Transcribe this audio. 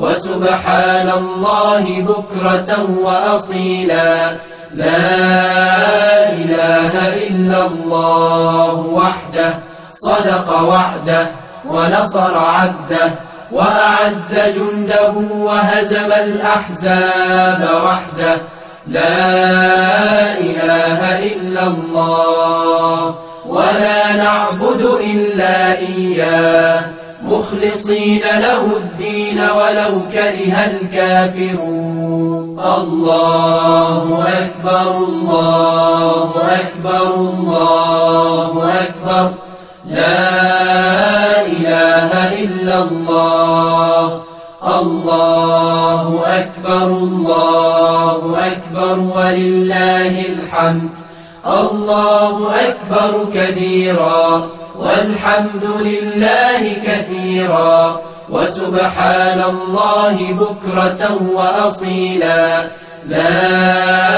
وسبحان الله بكرة وأصيلا. لا إله إلا الله وحده صدق وعده ونصر عبده وأعز جنده وهزم الأحزاب وحده. لا إله إلا الله ولا نعبد إلا إياه. مخلصين له الدين ولو كره الكافرون. الله أكبر الله أكبر الله أكبر. لا إله إلا الله. الله أكبر الله أكبر ولله الحمد. الله أكبر كبيرا. والحمد لله كثيرا وسبحان الله بكرة وأصيلا. لا